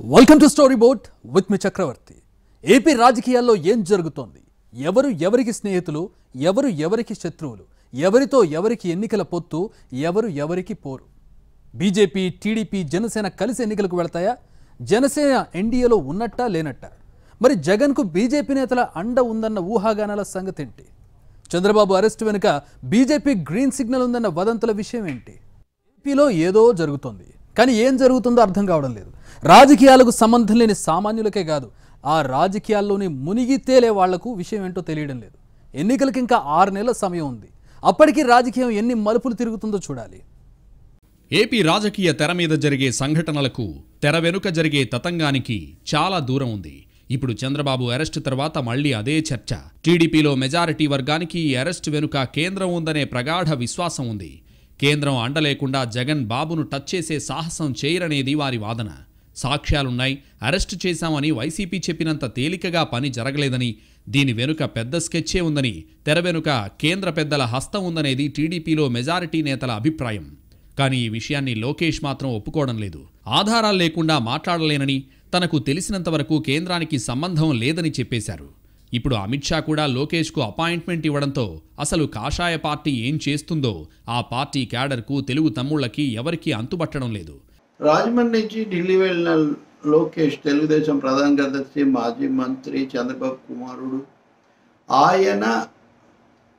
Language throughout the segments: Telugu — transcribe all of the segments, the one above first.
Welcome to story board with me Chakravarthi AP రాజకీయాల్లో ఏం జరుగుతోంది? ఎవరు ఎవరికి స్నేహితులు? ఎవరు ఎవరికి శత్రువులు? ఎవరితో ఎవరికి ఎన్నికల పొత్తు? ఎవరు ఎవరికి పోరు? బీజేపీ టీడీపీ జనసేన కలిసి ఎన్నికలకు వెళతాయా? జనసేన ఎన్డీఏలో ఉన్నట్టా లేనట్టా? మరి జగన్కు బీజేపీ నేతల అండ ఉందన్న ఊహాగానాల సంగతి ఏంటి? చంద్రబాబు అరెస్టు వెనుక బీజేపీ గ్రీన్ సిగ్నల్ ఉందన్న వదంతుల విషయం ఏంటి? ఏపీలో ఏదో జరుగుతోంది. కానీ ఏం జరుగుతుందో అర్థం కావడం లేదు. రాజకీయాలకు సంబంధం లేని సామాన్యులకే కాదు ఆ రాజకీయాల్లోని మునిగి తేలే వాళ్ళకు విషయం ఏంటో తెలియడం లేదు. ఎన్నికలకు ఇంకా ఆరు నెలల సమయం ఉంది. అప్పటికి రాజకీయం ఎన్ని మలుపులు తిరుగుతుందో చూడాలి. ఏపీ రాజకీయ తెర మీద జరిగే సంఘటనలకు తెర వెనుక జరిగే తతంగానికి చాలా దూరం ఉంది. ఇప్పుడు చంద్రబాబు అరెస్టు తర్వాత మళ్ళీ అదే చర్చ. టీడీపీలో మెజారిటీ వర్గానికి ఈ అరెస్టు వెనుక కేంద్రం ఉందనే ప్రగాఢ విశ్వాసం ఉంది. కేంద్రం అండలేకుండా జగన్ బాబును టచ్ చేసే సాహసం చేయరనేది వారి వాదన. సాక్ష్యాలున్నాయి. అరెస్టు చేశామని వైసీపీ చెప్పినంత తేలికగా పని జరగలేదని దీని వెనుక పెద్ద స్కెచ్చే ఉందని తెర వెనుక కేంద్ర పెద్దల హస్తం ఉందనేది టీడీపీలో మెజారిటీ నేతల అభిప్రాయం. కానీ ఈ విషయాన్ని లోకేష్ మాత్రం ఒప్పుకోవడం లేదు. ఆధారాలు లేకుండా మాట్లాడలేనని తనకు తెలిసినంతవరకు కేంద్రానికి సంబంధం లేదని చెప్పేశారు. ఇప్పుడు అమిత్ షా కూడా లోకేష్కు అపాయింట్మెంట్ ఇవ్వడంతో అసలు కాషాయ పార్టీ ఏం చేస్తుందో ఆ పార్టీ క్యాడర్కు తెలుగు తమ్ముళ్ళకి ఎవరికీ అంతుబట్టడం లేదు. రాజమండ్రి నుంచి ఢిల్లీ వెళ్ళిన లోకేష్ తెలుగుదేశం ప్రధాన కార్యదర్శి మాజీ మంత్రి చంద్రబాబు కుమారుడు. ఆయన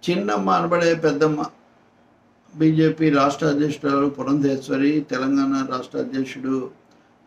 చిన్నమ్మ మానబడే పెద్దమ్మ బీజేపీ రాష్ట్ర అధ్యక్షురాలు పురంధేశ్వరి తెలంగాణ రాష్ట్ర అధ్యక్షుడు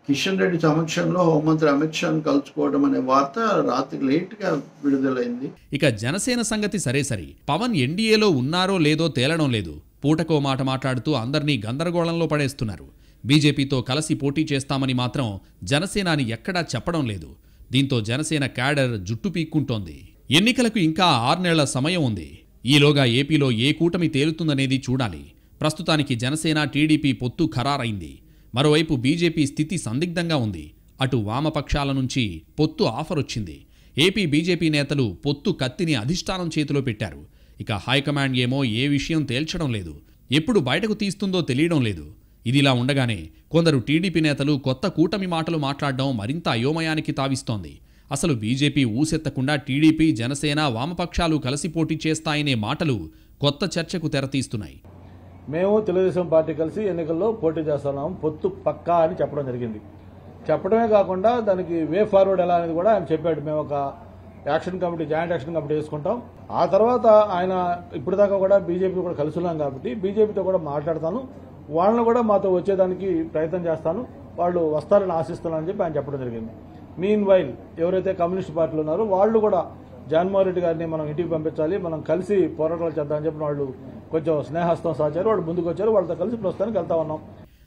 కిషన్ రెడ్డి సమక్షంలో హోంమంత్రి అమిత్ షాను కలుసుకోవడం అనే వార్త రాత్రి లేట్గా విడుదలైంది. ఇక జనసేన సంగతి సరే సరి. పవన్ ఎన్డీఏలో ఉన్నారో లేదో తేలడం లేదు. పూటకో మాట మాట్లాడుతూ అందరినీ గందరగోళంలో పడేస్తున్నారు. బీజేపీతో కలిసి పోటీ చేస్తామని మాత్రం జనసేనాని ఎక్కడా చెప్పడం లేదు. దీంతో జనసేన క్యాడర్ జుట్టు పీక్కుంటోంది. ఎన్నికలకు ఇంకా ఆర్నెళ్ళ సమయం ఉంది. ఈలోగా ఏపీలో ఏ కూటమి తేలుతుందనేది చూడాలి. ప్రస్తుతానికి జనసేన టీడీపీ పొత్తు ఖరారైంది. మరోవైపు బీజేపీ స్థితి సందిగ్ధంగా ఉంది. అటు వామపక్షాల నుంచి పొత్తు ఆఫర్ వచ్చింది ఏపీ బీజేపీ నేతలు పొత్తు కత్తిని అధిష్టానం చేతిలో పెట్టారు. ఇక హైకమాండ్ ఏమో ఏ విషయం తేల్చడం లేదు. ఎప్పుడు బయటకు తీస్తుందో తెలియడం లేదు. ఇదిలా ఉండగానే కొందరు టీడీపీ నేతలు కొత్త కూటమి మాటలు మాట్లాడడం మరింత అయోమయానికి తావిస్తోంది. అసలు బీజేపీ ఊసెత్తకుండా టీడీపీ జనసేన వామపక్షాలు కలిసి పోటీ చేస్తాయనే మాటలు కొత్త చర్చకు తెరతీస్తున్నాయి. మేము తెలుగుదేశం పార్టీ కలిసి ఎన్నికల్లో పోటీ చేస్తున్నాం. పొత్తు పక్కా అని చెప్పడం జరిగింది. చెప్పడమే కాకుండా దానికి వే ఫార్వర్డ్ ఎలా అనేది కూడా ఆయన చెప్పాడు. మేము ఒక action committee joint action committee వేసుకుంటాం. ఆ తర్వాత ఆయన ఇప్పటిదాకా కూడా బీజేపీ కూడా కలుసున్నాం కాబట్టి బీజేపీతో కూడా మాట్లాడతాను. వాళ్ళని కూడా మాతో వచ్చేదానికి ప్రయత్నం చేస్తాను. వాళ్ళు వస్తారని ఆశిస్తున్నానని చెప్పి ఆయన చెప్పడం జరిగింది. మీన్ వైల్ ఎవరైతే కమ్యూనిస్ట్ పార్టీలు ఉన్నారో వాళ్ళు కూడా జగన్మోహన్ రెడ్డి గారిని మనం ఇంటికి పంపించాలి మనం కలిసి పోరాటాలు చేద్దామని చెప్పిన వాళ్ళు కొంచెం స్నేహస్తం సాచారు వాళ్ళు ముందుకు వచ్చారు వాళ్ళతో కలిసి ప్రస్తుతానికి వెళ్తా ఉన్నాం.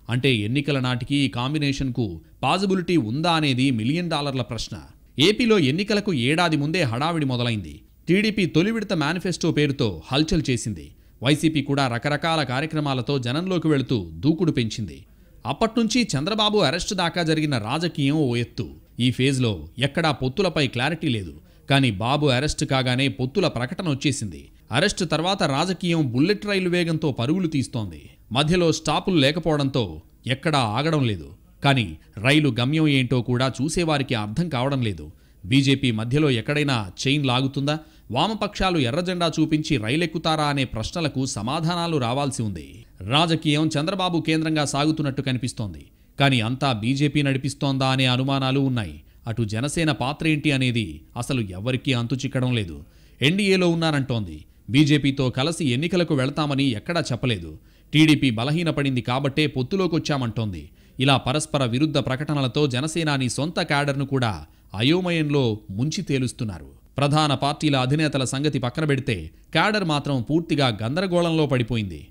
అంటే ఎన్నికల నాటికి ఈ కాంబినేషన్కు పాజిబిలిటీ ఉందా అనేది మిలియన్ డాలర్ల ప్రశ్న. ఏపీలో ఎన్నికలకు ఏడాది ముందే హడావిడి మొదలైంది. టీడీపీ తొలి విడత మేనిఫెస్టో పేరుతో హల్చల్ చేసింది. వైసీపీ కూడా రకరకాల కార్యక్రమాలతో జనంలోకి వెళుతూ దూకుడు పెంచింది. అప్పట్నుంచి చంద్రబాబు అరెస్టు దాకా జరిగిన రాజకీయం ఓ ఎత్తు. ఈ ఫేజ్లో ఎక్కడా పొత్తులపై క్లారిటీ లేదు. కానీ బాబు అరెస్ట్ కాగానే పొత్తుల ప్రకటన వచ్చేసింది. అరెస్టు తర్వాత రాజకీయం బుల్లెట్ రైలు వేగంతో పరుగులు తీస్తోంది. మధ్యలో స్టాపులు లేకపోవడంతో ఎక్కడా ఆగడం లేదు. కానీ రైలు గమ్యం ఏంటో కూడా చూసేవారికి అర్థం కావడం లేదు. బీజేపీ మధ్యలో ఎక్కడైనా చైన్ లాగుతుందా? వామపక్షాలు ఎర్రజెండా చూపించి రైలెక్కుతారా అనే ప్రశ్నలకు సమాధానాలు రావాల్సి ఉంది. రాజకీయం చంద్రబాబు కేంద్రంగా సాగుతున్నట్టు కనిపిస్తోంది. కానీ అంతా బీజేపీ నడిపిస్తోందా అనే అనుమానాలు ఉన్నాయి. అటు జనసేన పాత్ర ఏంటి అనేది అసలు ఎవరికీ అంతు చిక్కడం లేదు. ఎన్డీఏలో ఉన్నారంటోంది. బీజేపీతో కలిసి ఎన్నికలకు వెళతామని ఎక్కడా చెప్పలేదు. టీడీపీ బలహీనపడింది కాబట్టే పొత్తులోకొచ్చామంటోంది. ఇలా పరస్పర విరుద్ధ ప్రకటనలతో జనసేనాని సొంత క్యాడర్ను కూడా అయోమయంలో ముంచి తేలుస్తున్నారు. ప్రధాన పార్టీల అధినేతల సంగతి పక్కన పెడితే క్యాడర్ మాత్రం పూర్తిగా గందరగోళంలో పడిపోయింది.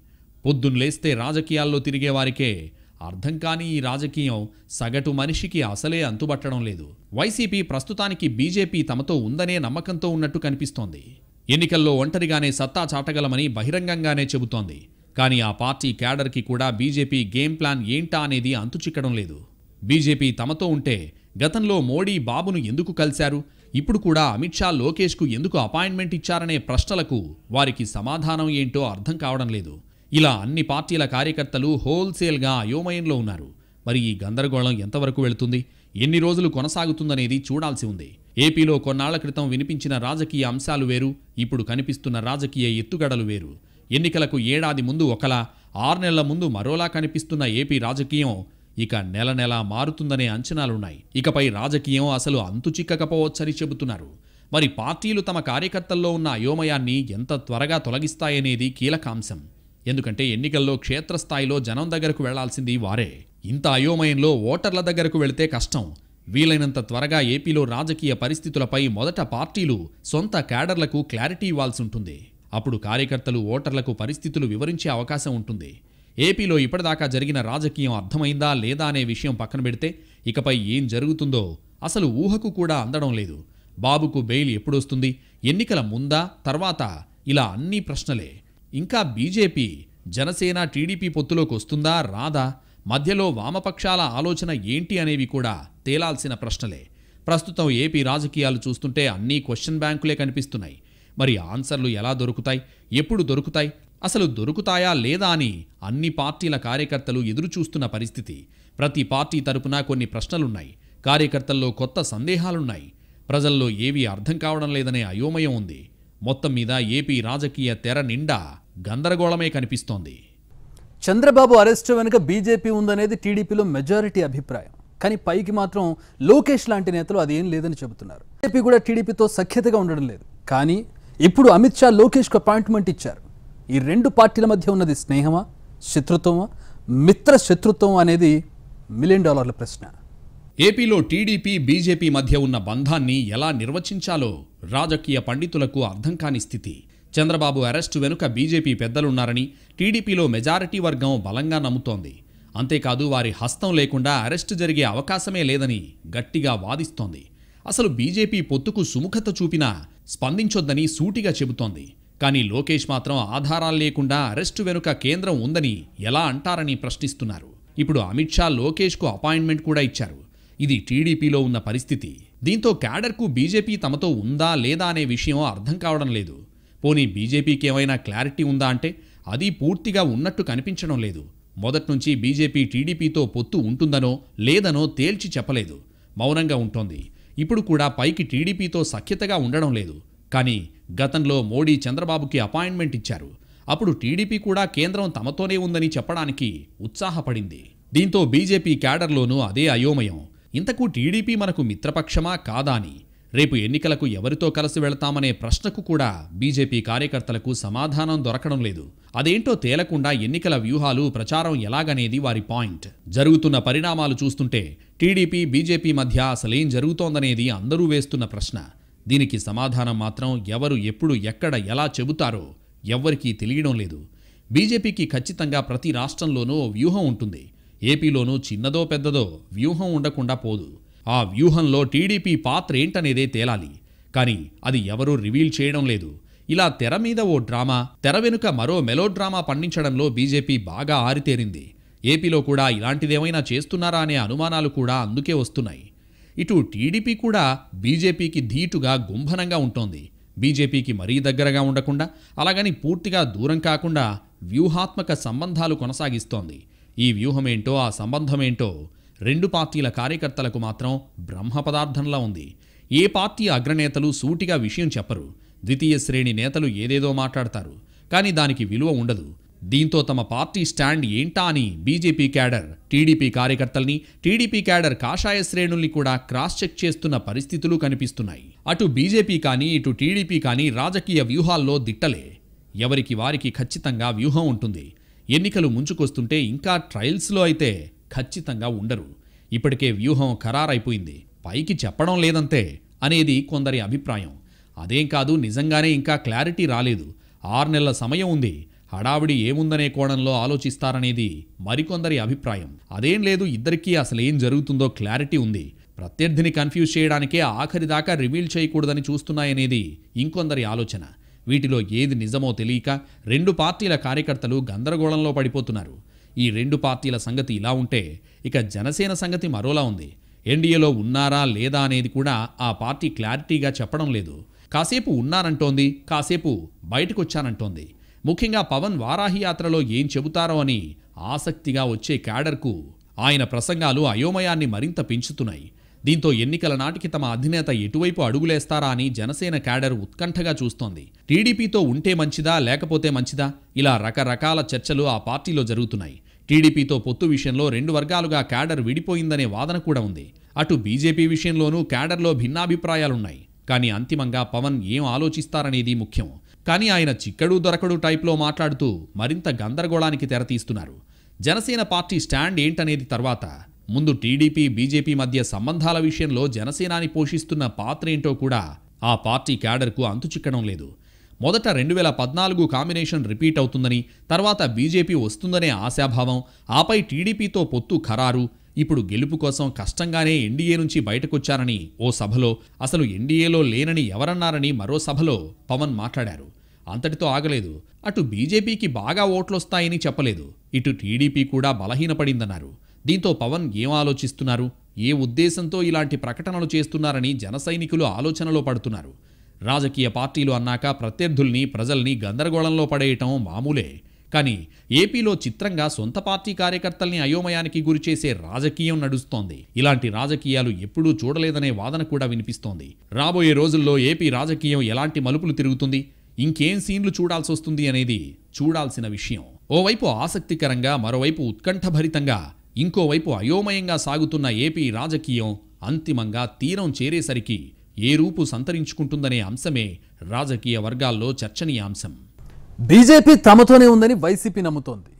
పొద్దున్లేస్తే రాజకీయాల్లో తిరిగేవారికే అర్థం కాని ఈ రాజకీయం సగటు మనిషికి అసలే అంతుబట్టడం లేదు. వైసీపీ ప్రస్తుతానికి బీజేపీ తమతో ఉందనే నమ్మకంతో ఉన్నట్టు కనిపిస్తోంది. ఎన్నికల్లో ఒంటరిగానే సత్తా చాటగలమని బహిరంగంగానే చెబుతోంది. కానీ ఆ పార్టీ క్యాడర్కి కూడా బీజేపీ గేమ్ ప్లాన్ ఏంటా అనేది అంతుచిక్కడం లేదు. బీజేపీ తమతో ఉంటే గతంలో మోడీ బాబును ఎందుకు కలిశారు? ఇప్పుడు కూడా అమిత్ షా లోకేష్కు ఎందుకు అపాయింట్మెంట్ ఇచ్చారనే ప్రశ్నలకు వారికి సమాధానం ఏంటో అర్థం కావడం లేదు. ఇలా అన్ని పార్టీల కార్యకర్తలు హోల్సేల్గా అయోమయంలో ఉన్నారు. మరి ఈ గందరగోళం ఎంతవరకు వెళుతుంది? ఎన్ని రోజులు కొనసాగుతుందనేది చూడాల్సి ఉంది. ఏపీలో కొన్నాళ్ళ క్రితం వినిపించిన రాజకీయ అంశాలు వేరు ఇప్పుడు కనిపిస్తున్న రాజకీయ ఎత్తుగడలు వేరు. ఎన్నికలకు ఏడాది ముందు ఒకలా ఆరు నెలల ముందు మరోలా కనిపిస్తున్న ఏపీ రాజకీయం ఇక నెల నెలా మారుతుందనే అంచనాలున్నాయి. ఇకపై రాజకీయం అసలు అంతు చిక్కకపోవచ్చని చెబుతున్నారు. మరి పార్టీలు తమ కార్యకర్తల్లో ఉన్న అయోమయాన్ని ఎంత త్వరగా తొలగిస్తాయనేది కీలక అంశం. ఎందుకంటే ఎన్నికల్లో క్షేత్రస్థాయిలో జనం దగ్గరకు వెళ్ళాల్సింది వారే. ఇంత అయోమయంలో ఓటర్ల దగ్గరకు వెళితే కష్టం. వీలైనంత త్వరగా ఏపీలో రాజకీయ పరిస్థితులపై మొదట పార్టీలు సొంత క్యాడర్లకు క్లారిటీ ఇవ్వాల్సి ఉంటుంది. అప్పుడు కార్యకర్తలు ఓటర్లకు పరిస్థితులు వివరించే అవకాశం ఉంటుంది. ఏపీలో ఇప్పటిదాకా జరిగిన రాజకీయం అర్థమైందా లేదా అనే విషయం పక్కన పెడితే ఇకపై ఏం జరుగుతుందో అసలు ఊహకు కూడా అందడం లేదు. బాబుకు బెయిల్ ఎప్పుడొస్తుంది? ఎన్నికల ముందా? తర్వాత? ఇలా అన్ని ప్రశ్నలే. ఇంకా బీజేపీ జనసేన టీడీపీ పొత్తులోకి వస్తుందా రాదా? మధ్యలో వామపక్షాల ఆలోచన ఏంటి అనేవి కూడా తేలాల్సిన ప్రశ్నలే. ప్రస్తుతం ఏపీ రాజకీయాలు చూస్తుంటే అన్నీ క్వశ్చన్ బ్యాంకులే కనిపిస్తున్నాయి. మరి ఆన్సర్లు ఎలా దొరుకుతాయి? ఎప్పుడు దొరుకుతాయి? అసలు దొరుకుతాయా లేదా అని అన్ని పార్టీల కార్యకర్తలు ఎదురుచూస్తున్న పరిస్థితి. ప్రతి పార్టీ తరపున కొన్ని ప్రశ్నలున్నాయి. కార్యకర్తల్లో కొత్త సందేహాలున్నాయి. ప్రజల్లో ఏవీ అర్థం కావడం లేదనే అయోమయం ఉంది. మొత్తం మీద ఏపీ రాజకీయ తెర నిండా గందరగోళమే కనిపిస్తోంది. చంద్రబాబు అరెస్టు వెనుక బీజేపీ ఉందనేది టీడీపీలో మెజారిటీ అభిప్రాయం. కానీ పైకి మాత్రం లోకేష్ లాంటి నేతలు అదేం లేదని చెబుతున్నారు. బీజేపీ కూడా టీడీపీతో సఖ్యతగా ఉండడం లేదు. కానీ ఇప్పుడు అమిత్ షా లోకేష్కు అపాయింట్మెంట్ ఇచ్చారు. ఈ రెండు పార్టీల మధ్య ఉన్నది స్నేహమా శత్రుత్వమా మిత్ర శత్రుత్వం అనేది మిలియన్ డాలర్ల ప్రశ్న. ఏపీలో టీడీపీ బీజేపీ మధ్య ఉన్న బంధాన్ని ఎలా నిర్వచించాలో రాజకీయ పండితులకు అర్థం కాని స్థితి. చంద్రబాబు అరెస్టు వెనుక బీజేపీ పెద్దలున్నారని టీడీపీలో మెజారిటీ వర్గం బలంగా నమ్ముతోంది. అంతేకాదు వారి హస్తం లేకుండా అరెస్టు జరిగే అవకాశమే లేదని గట్టిగా వాదిస్తోంది. అసలు బీజేపీ పొత్తుకు సుముఖత చూపినా స్పందించొద్దని సూటిగా చెబుతోంది. కానీ లోకేష్ మాత్రం ఆధారాలు లేకుండా అరెస్టు వెనుక కేంద్రం ఉందని ఎలా అంటారని ప్రశ్నిస్తున్నారు. ఇప్పుడు అమిత్ షా లోకేష్కు అపాయింట్మెంట్ కూడా ఇచ్చారు. ఇది టీడీపీలో ఉన్న పరిస్థితి. దీంతో క్యాడర్కు బీజేపీ తమతో ఉందా లేదా అనే విషయం అర్థం కావడం లేదు. పోనీ బీజేపీకి ఏమైనా క్లారిటీ ఉందా అంటే అది పూర్తిగా ఉన్నట్టు కనిపించడం లేదు. మొదట్నుంచి బీజేపీ టీడీపీతో పొత్తు ఉంటుందనో లేదనో తేల్చి చెప్పలేదు. మౌనంగా ఉంటోంది. ఇప్పుడు కూడా పైకి టీడీపీతో సఖ్యతగా ఉండడం లేదు. కానీ గతంలో మోడీ చంద్రబాబుకి అపాయింట్మెంట్ ఇచ్చారు. అప్పుడు టీడీపీ కూడా కేంద్రం తమతోనే ఉందని చెప్పడానికి ఉత్సాహపడింది. దీంతో బీజేపీ క్యాడర్లోనూ అదే అయోమయం. ఇంతకు టీడీపీ మనకు మిత్రపక్షమా కాదా అని రేపు ఎన్నికలకు ఎవరితో కలిసి వెళతామనే ప్రశ్నకు కూడా బీజేపీ కార్యకర్తలకు సమాధానం దొరకడం లేదు. అదేంటో తేలకుండా ఎన్నికల వ్యూహాలు ప్రచారం ఎలాగనేది వారి పాయింట్. జరుగుతున్న పరిణామాలు చూస్తుంటే టీడీపీ బీజేపీ మధ్య అసలేం జరుగుతోందనేది అందరూ వేస్తున్న ప్రశ్న. దీనికి సమాధానం మాత్రం ఎవరు ఎప్పుడు ఎక్కడ ఎలా చెబుతారో ఎవ్వరికీ తెలియడం లేదు. బీజేపీకి ఖచ్చితంగా ప్రతి రాష్ట్రంలోనూ వ్యూహం ఉంటుంది. ఏపీలోనూ చిన్నదో పెద్దదో వ్యూహం ఉండకుండా పోదు. ఆ వ్యూహంలో టీడీపీ పాత్ర ఏంటనేదే తేలాలి. కానీ అది ఎవరూ రివీల్ చేయడం లేదు. ఇలా తెర మీద ఓ డ్రామా తెర వెనుక మరో మెలో డ్రామా పండించడంలో బీజేపీ బాగా ఆరితేరింది. ఏపీలో కూడా ఇలాంటిదేమైనా చేస్తున్నారా అనే అనుమానాలు కూడా అందుకే వస్తున్నాయి. ఇటు టీడీపీ కూడా బీజేపీకి ధీటుగా గుంభనంగా ఉంటోంది. బీజేపీకి మరీ దగ్గరగా ఉండకుండా అలాగని పూర్తిగా దూరం కాకుండా వ్యూహాత్మక సంబంధాలు కొనసాగిస్తోంది. ఈ వ్యూహమేంటో ఆ సంబంధమేంటో రెండు పార్టీల కార్యకర్తలకు మాత్రం బ్రహ్మ పదార్థంలా ఉంది. ఏ పార్టీ అగ్రనేతలు సూటిగా విషయం చెప్పరు. ద్వితీయ శ్రేణి నేతలు ఏదేదో మాట్లాడతారు. కానీ దానికి విలువ ఉండదు. దీంతో తమ పార్టీ స్టాండ్ ఏంటా అని బీజేపీ క్యాడర్ టీడీపీ కార్యకర్తల్ని టీడీపీ క్యాడర్ కాషాయ శ్రేణుల్ని కూడా క్రాస్ చెక్ చేస్తున్న పరిస్థితులు కనిపిస్తున్నాయి. అటు బీజేపీ కానీ ఇటు టీడీపీ కానీ రాజకీయ వ్యూహాల్లో దిట్టలే. ఎవరికి వారికి ఖచ్చితంగా వ్యూహం ఉంటుంది. ఎన్నికలు ముంచుకొస్తుంటే ఇంకా ట్రయల్స్లో అయితే ఖచ్చితంగా ఉండరు. ఇప్పటికే వ్యూహం ఖరారైపోయింది. పైకి చెప్పడం లేదంతే అనేది కొందరి అభిప్రాయం. అదేం కాదు నిజంగానే ఇంకా క్లారిటీ రాలేదు. ఆరు నెలల సమయం ఉంది. హడావిడి ఏముందనే కోణంలో ఆలోచిస్తారనేది మరికొందరి అభిప్రాయం. అదేం లేదు ఇద్దరికీ అసలు ఏం జరుగుతుందో క్లారిటీ ఉంది. ప్రత్యర్థిని కన్ఫ్యూజ్ చేయడానికే ఆఖరి దాకా రివీల్ చేయకూడదని చూస్తున్నాయనేది ఇంకొందరి ఆలోచన. వీటిలో ఏది నిజమో తెలియక రెండు పార్టీల కార్యకర్తలు గందరగోళంలో పడిపోతున్నారు. ఈ రెండు పార్టీల సంగతి ఇలా ఉంటే ఇక జనసేన సంగతి మరోలా ఉంది. ఎన్డీఏలో ఉన్నారా లేదా అనేది కూడా ఆ పార్టీ క్లారిటీగా చెప్పడం లేదు. కాసేపు ఉన్నానంటోంది కాసేపు బయటకొచ్చానంటోంది ముఖ్యంగా పవన్ వారాహి యాత్రలో ఏం చెబుతారో అని ఆసక్తిగా వచ్చే క్యాడర్కు ఆయన ప్రసంగాలు అయోమయాన్ని మరింత పెంచుతున్నాయి. దీంతో ఎన్నికల నాటికి తమ అధినేత ఎటువైపు అడుగులేస్తారా అని జనసేన క్యాడర్ ఉత్కంఠగా చూస్తోంది. టీడీపీతో ఉంటే మంచిదా లేకపోతే మంచిదా? ఇలా రకరకాల చర్చలు ఆ పార్టీలో జరుగుతున్నాయి. టీడీపీతో పొత్తు విషయంలో రెండు వర్గాలుగా క్యాడర్ విడిపోయిందనే వాదన కూడా ఉంది. అటు బీజేపీ విషయంలోనూ క్యాడర్లో భిన్నాభిప్రాయాలున్నాయి. కానీ అంతిమంగా పవన్ ఏం ఆలోచిస్తారనేది ముఖ్యం. కానీ ఆయన చిక్కడు దొరకడు టైప్లో మాట్లాడుతూ మరింత గందరగోళానికి తెరతీస్తున్నారు జనసేన పార్టీ స్టాండ్ ఏంటనేది తర్వాత. ముందు టీడీపీ బీజేపీ మధ్య సంబంధాల విషయంలో జనసేనాని పోషిస్తున్న పాత్ర ఏంటో కూడా ఆ పార్టీ క్యాడర్కు అంతుచిక్కడం లేదు. మొదట రెండు వేల పద్నాలుగు కాంబినేషన్ రిపీట్ అవుతుందని తర్వాత బీజేపీ వస్తుందనే ఆశాభావం ఆపై టీడీపీతో పొత్తు ఖరారు. ఇప్పుడు గెలుపు కోసం కష్టంగానే ఎన్డీఏ నుంచి బయటకొచ్చారని ఓ సభలో అసలు ఎన్డీఏలో లేనని ఎవరన్నారని మరో సభలో పవన్ మాట్లాడారు. అంతటితో ఆగలేదు. అటు బీజేపీకి బాగా ఓట్లొస్తాయని చెప్పలేదు. ఇటు టీడీపీ కూడా బలహీనపడిందన్నారు. దీంతో పవన్ ఏం ఆలోచిస్తున్నారు? ఏ ఉద్దేశంతో ఇలాంటి ప్రకటనలు చేస్తున్నారని జన సైనికులు ఆలోచనలో పడుతున్నారు? రాజకీయ పార్టీలు అన్నాక ప్రత్యర్థుల్ని ప్రజల్ని గందరగోళంలో పడేయటం మామూలే. కానీ ఏపీలో చిత్రంగా సొంత పార్టీ కార్యకర్తల్ని అయోమయానికి గురిచేసే రాజకీయం నడుస్తోంది. ఇలాంటి రాజకీయాలు ఎప్పుడూ చూడలేదనే వాదన కూడా వినిపిస్తోంది. రాబోయే రోజుల్లో ఏపీ రాజకీయం ఎలాంటి మలుపులు తిరుగుతుంది? ఇంకేం సీన్లు చూడాల్సి వస్తుంది అనేది చూడాల్సిన విషయం. ఓవైపు ఆసక్తికరంగా మరోవైపు ఉత్కంఠభరితంగా ఇంకోవైపు అయోమయంగా సాగుతున్న ఏపీ రాజకీయం అంతిమంగా తీరం చేరేసరికి ఏ రూపు సంతరించుకుంటుందనే అంశమే రాజకీయ వర్గాల్లో చర్చనీయాంశం. బీజేపీ తమతోనే ఉందని వైసీపీ నమ్ముతోంది.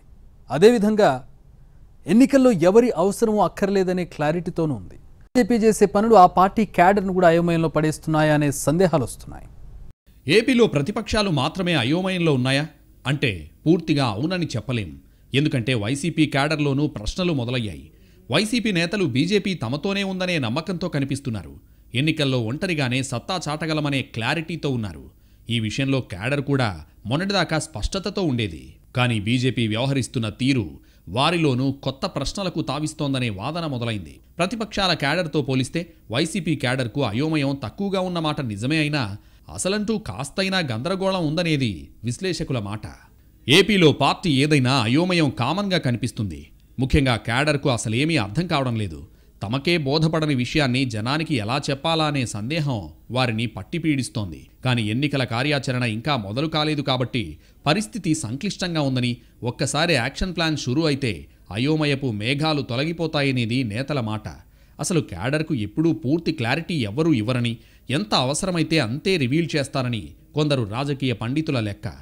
అదేవిధంగా ఎన్నికల్లో ఎవరి అవసరమో అక్కర్లేదనే క్లారిటీతోనూ ఉంది. బీజేపీ చేసే పనులు ఆ పార్టీ క్యాడర్ను కూడా అయోమయంలో పడేస్తున్నాయా అనే సందేహాలు వస్తున్నాయి ఏపీలో ప్రతిపక్షాలు మాత్రమే అయోమయంలో ఉన్నాయా? అంటే పూర్తిగా అవునని చెప్పలేం. ఎందుకంటే వైసీపీ క్యాడర్లోనూ ప్రశ్నలు మొదలయ్యాయి. వైసీపీ నేతలు బీజేపీ తమతోనే ఉందనే నమ్మకంతో కనిపిస్తున్నారు. ఎన్నికల్లో ఒంటరిగానే సత్తా చాటగలమనే క్లారిటీతో ఉన్నారు. ఈ విషయంలో క్యాడర్ కూడా మొన్నటిదాకా స్పష్టతతో ఉండేది. కానీ బీజేపీ వ్యవహరిస్తున్న తీరు వారిలోనూ కొత్త ప్రశ్నలకు తావిస్తోందనే వాదన మొదలైంది. ప్రతిపక్షాల క్యాడర్తో పోలిస్తే వైసీపీ క్యాడర్కు అయోమయం తక్కువగా ఉన్నమాట నిజమే అయినా అసలంటూ కాస్తైనా గందరగోళం ఉందనేది విశ్లేషకుల మాట. ఏపీలో పార్టీ ఏదైనా అయోమయం కామన్గా కనిపిస్తుంది. ముఖ్యంగా క్యాడర్కు అసలేమీ అర్థం కావడం లేదు. తమకే బోధపడని విషయాన్ని జనానికి ఎలా చెప్పాలా అనే సందేహం వారిని పట్టి పీడిస్తోంది. కానీ ఎన్నికల కార్యాచరణ ఇంకా మొదలు కాలేదు కాబట్టి పరిస్థితి సంక్లిష్టంగా ఉందని ఒక్కసారి యాక్షన్ ప్లాన్ షురూ అయితే అయోమయపు మేఘాలు తొలగిపోతాయనేది నేతల మాట. అసలు క్యాడర్కు ఎప్పుడూ పూర్తి క్లారిటీ ఎవ్వరూ ఇవ్వరని ఎంత అవసరమైతే అంతే రివీల్ చేస్తారని కొందరు రాజకీయ పండితుల లెక్క.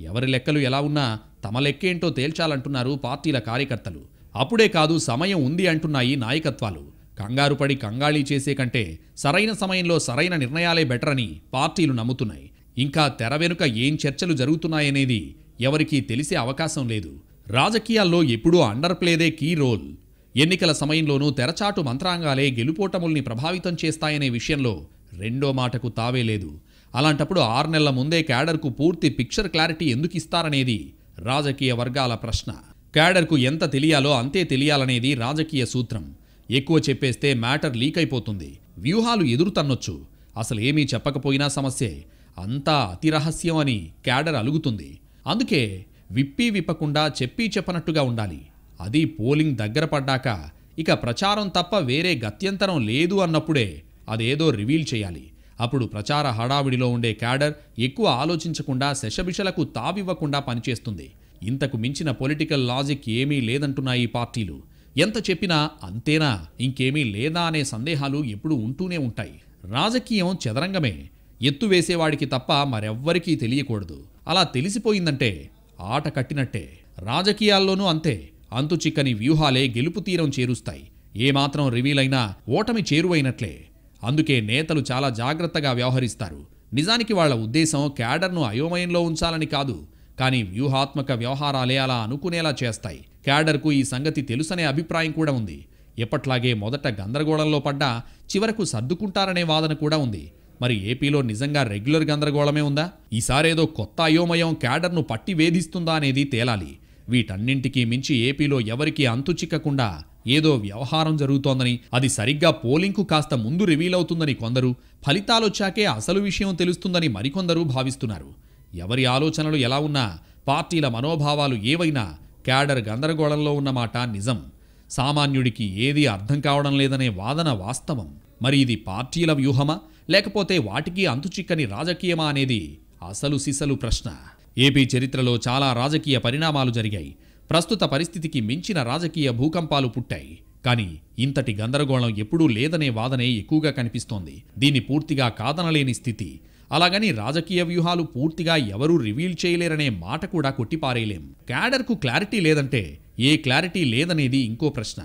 ఎవరి లెక్కలు ఎలా ఉన్నా తమ లెక్కేంటో తేల్చాలంటున్నారు పార్టీల కార్యకర్తలు. అప్పుడే కాదు సమయం ఉంది అంటున్నాయి నాయకత్వాలు. కంగారు పడి కంగాళీ చేసే కంటే సరైన సమయంలో సరైన నిర్ణయాలే బెటర్ అని పార్టీలు నమ్ముతున్నాయి. ఇంకా తెర వెనుక ఏం చర్చలు జరుగుతున్నాయనేది ఎవరికీ తెలిసే అవకాశం లేదు. రాజకీయాల్లో ఎప్పుడూ అండర్ ప్లేదే కీ రోల్. ఎన్నికల సమయంలోనూ తెరచాటు మంత్రాంగాలే గెలుపోటముల్ని ప్రభావితం చేస్తాయనే విషయంలో రెండో మాటకు తావే లేదు. అలాంటప్పుడు ఆరు నెలల ముందే క్యాడర్కు పూర్తి పిక్చర్ క్లారిటీ ఎందుకు ఇస్తారనేది రాజకీయ వర్గాల ప్రశ్న. క్యాడర్కు ఎంత తెలియాలో అంతే తెలియాలనేది రాజకీయ సూత్రం. ఎక్కువ చెప్పేస్తే మ్యాటర్ లీక్ అయిపోతుంది వ్యూహాలు ఎదురు తన్నొచ్చు అసలు ఏమీ చెప్పకపోయినా సమస్యే. అంతా అతి రహస్యం అని క్యాడర్ అలుగుతుంది. అందుకే విప్పి విప్పకుండా చెప్పి చెప్పనట్టుగా ఉండాలి. అది పోలింగ్ దగ్గర పడ్డాక ఇక ప్రచారం తప్ప వేరే గత్యంతరం లేదు అన్నప్పుడే అదేదో రివీల్ చేయాలి. అప్పుడు ప్రచార హడావిడిలో ఉండే క్యాడర్ ఎక్కువ ఆలోచించకుండా శశబిషలకు తావివ్వకుండా పనిచేస్తుంది. ఇంతకు మించిన పొలిటికల్ లాజిక్ ఏమీ లేదంటున్నాయి ఈ పార్టీలు. ఎంత చెప్పినా అంతేనా? ఇంకేమీ లేదా అనే సందేహాలు ఎప్పుడూ ఉంటూనే ఉంటాయి. రాజకీయం చదరంగమే. ఎత్తు వేసేవాడికి తప్ప మరెవ్వరికీ తెలియకూడదు. అలా తెలిసిపోయిందంటే ఆట కట్టినట్టే. రాజకీయాల్లోనూ అంతే. అంతు చిక్కని వ్యూహాలే గెలుపు తీరం చేరుస్తాయి. ఏమాత్రం రివీలైనా ఓటమి చేరువైనట్లే. అందుకే నేతలు చాలా జాగ్రత్తగా వ్యవహరిస్తారు. నిజానికి వాళ్ళ ఉద్దేశం క్యాడర్ను అయోమయంలో ఉంచాలని కాదు. కానీ వ్యూహాత్మక వ్యవహారాలే అలా అనుకునేలా చేస్తాయి. క్యాడర్కు ఈ సంగతి తెలుసనే అభిప్రాయం కూడా ఉంది. ఎప్పట్లాగే మొదట గందరగోళంలో పడ్డా చివరకు సర్దుకుంటారనే వాదన కూడా ఉంది. మరి ఏపీలో నిజంగా రెగ్యులర్ గందరగోళమే ఉందా? ఈసారేదో కొత్త అయోమయం క్యాడర్ను పట్టి వేధిస్తుందా అనేది తేలాలి. వీటన్నింటికీ మించి ఏపీలో ఎవరికీ అంతు చిక్కకుండా ఏదో వ్యవహారం జరుగుతోందని అది సరిగ్గా పోలింగ్కు కాస్త ముందు రివీల్ అవుతుందని కొందరు ఫలితాలొచ్చాకే అసలు విషయం తెలుస్తుందని మరికొందరు భావిస్తున్నారు. ఎవరి ఆలోచనలు ఎలా ఉన్నా పార్టీల మనోభావాలు ఏవైనా క్యాడర్ గందరగోళంలో ఉన్నమాట నిజం. సామాన్యుడికి ఏదీ అర్థం కావడం లేదనే వాదన వాస్తవం. మరి ఇది పార్టీల వ్యూహమా? లేకపోతే వాటికి అంతుచిక్కని రాజకీయమా అనేది అసలు సిసలు ప్రశ్న. ఏపీ చరిత్రలో చాలా రాజకీయ పరిణామాలు జరిగాయి. ప్రస్తుత పరిస్థితికి మించిన రాజకీయ భూకంపాలు పుట్టాయి. కానీ ఇంతటి గందరగోళం ఎప్పుడూ లేదనే వాదనే ఎక్కువగా కనిపిస్తోంది. దీన్ని పూర్తిగా కాదనలేని స్థితి. అలాగని రాజకీయ వ్యూహాలు పూర్తిగా ఎవరూ రివీల్ చేయలేరనే మాట కూడా కొట్టిపారేయలేం. క్యాడర్కు క్లారిటీ లేదంటే ఏ క్లారిటీ లేదనేది ఇంకో ప్రశ్న.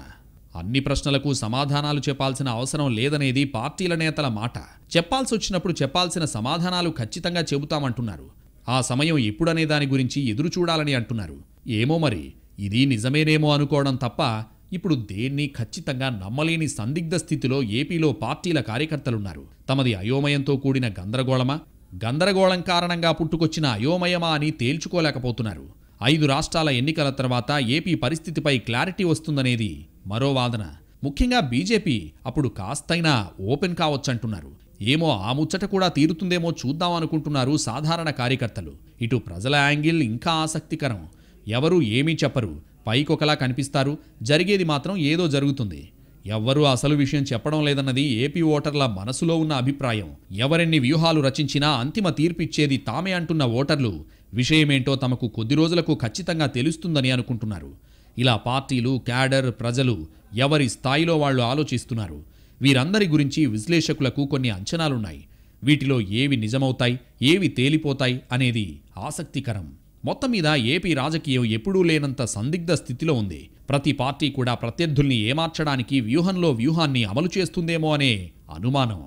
అన్ని ప్రశ్నలకు సమాధానాలు చెప్పాల్సిన అవసరం లేదనేది పార్టీల నేతల మాట. చెప్పాల్సి వచ్చినప్పుడు చెప్పాల్సిన సమాధానాలు ఖచ్చితంగా చెబుతామంటున్నారు. ఆ సమయం ఎప్పుడనే దాని గురించి ఎదురు చూడాలని అంటున్నారు. ఏమో మరి ఇది నిజమేనేమో అనుకోవడం తప్ప ఇప్పుడు దేన్ని ఖచ్చితంగా నమ్మలేని సందిగ్ధ స్థితిలో ఏపీలో పార్టీల కార్యకర్తలున్నారు? తమది అయోమయంతో కూడిన గందరగోళమా? గందరగోళం కారణంగా పుట్టుకొచ్చిన అయోమయమా అని తేల్చుకోలేకపోతున్నారు. ఐదు రాష్ట్రాల ఎన్నికల తర్వాత ఏపీ పరిస్థితిపై క్లారిటీ వస్తుందనేది మరో వాదన. ముఖ్యంగా బీజేపీ అప్పుడు కాస్తైనా ఓపెన్ కావచ్చంటున్నారు. ఏమో ఆ ముచ్చట కూడా తీరుతుందేమో చూద్దాం అనుకుంటున్నారు సాధారణ కార్యకర్తలు. ఇటు ప్రజల యాంగిల్ ఇంకా ఆసక్తికరం. ఎవరూ ఏమీ చెప్పరు. పైకొకలా కనిపిస్తారు. జరిగేది మాత్రం ఏదో జరుగుతుంది. ఎవ్వరూ అసలు విషయం చెప్పడం లేదన్నది ఏపీ ఓటర్ల మనసులో ఉన్న అభిప్రాయం. ఎవరెన్ని వ్యూహాలు రచించినా అంతిమ తీర్పిచ్చేది తామే అంటున్న ఓటర్లు. విషయమేంటో తమకు కొద్ది రోజులకు ఖచ్చితంగా తెలుస్తుందని అనుకుంటున్నారు. ఇలా పార్టీలు క్యాడర్ ప్రజలు ఎవరి స్థాయిలో వాళ్ళు ఆలోచిస్తున్నారు. వీరందరి గురించి విశ్లేషకులకు కొన్ని అంచనాలున్నాయి. వీటిలో ఏవి నిజమవుతాయి ఏవి తేలిపోతాయి అనేది ఆసక్తికరం. మొత్తం మీద ఏపీ రాజకీయం ఎప్పుడూ లేనంత సందిగ్ధ స్థితిలో ఉంది. ప్రతి పార్టీ కూడా ప్రత్యర్థుల్ని ఏమార్చడానికి వ్యూహంలో వ్యూహాన్ని అమలు చేస్తుందేమో అనే అనుమానం.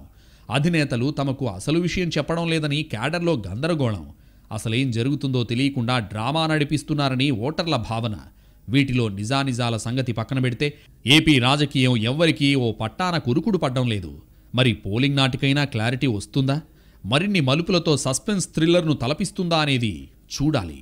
అధినేతలు తమకు అసలు విషయం చెప్పడం లేదని క్యాడర్లో గందరగోళం. అసలేం జరుగుతుందో తెలియకుండా డ్రామా నడిపిస్తున్నారని ఓటర్ల భావన. వీటిలో నిజానిజాల సంగతి పక్కన పెడితే ఏపీ రాజకీయం ఎవ్వరికీ ఓ పట్టాన కురుకుడు పడ్డం లేదు. మరి పోలింగ్ నాటికైనా క్లారిటీ వస్తుందా? మరిన్ని మలుపులతో సస్పెన్స్ థ్రిల్లర్ను తలపిస్తుందా అనేది చూడాలి